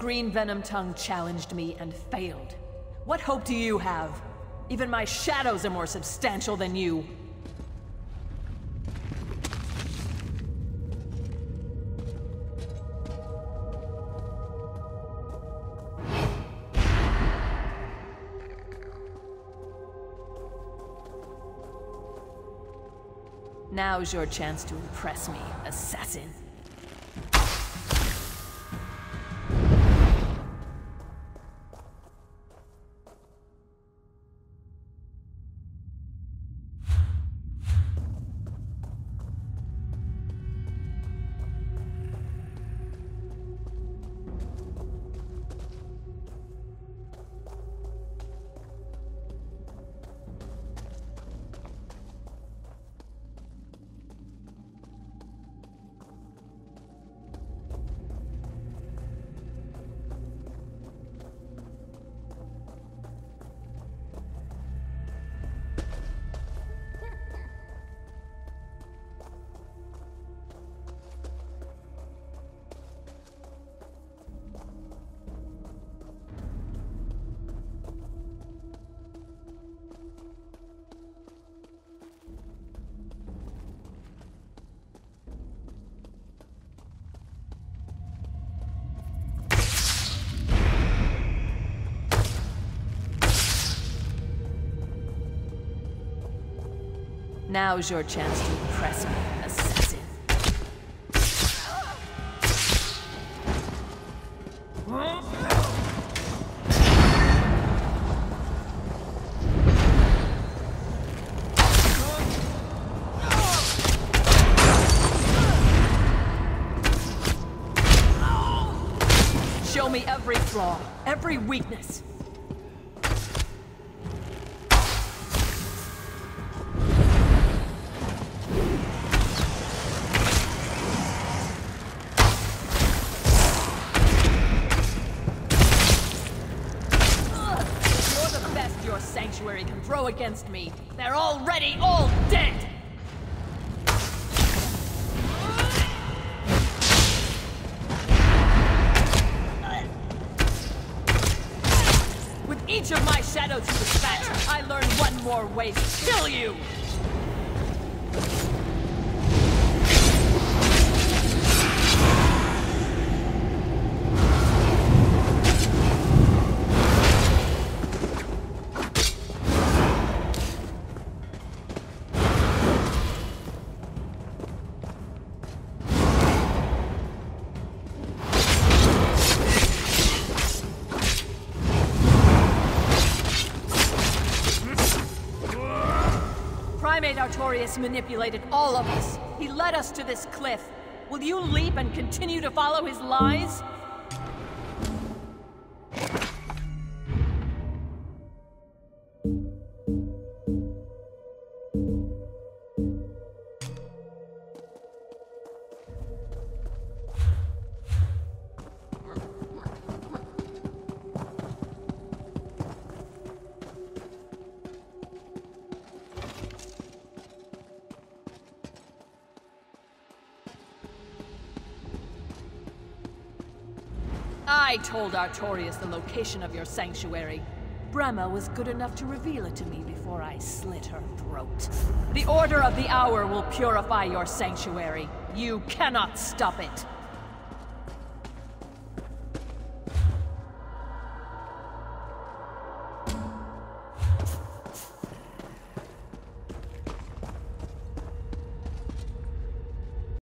Green Venom Tongue challenged me and failed. What hope do you have? Even my shadows are more substantial than you. Now's your chance to impress me, assassin. Now's your chance to impress me, assassin. Show me every flaw, every weakness. Your sanctuary can throw against me. They're already all dead! With each of my shadows you dispatch, I learn one more way to kill you! Primate Artorius manipulated all of us. He led us to this cliff. Will you leap and continue to follow his lies? I told Artorius the location of your sanctuary. Brema was good enough to reveal it to me before I slit her throat. The Order of the Hour will purify your sanctuary. You cannot stop it.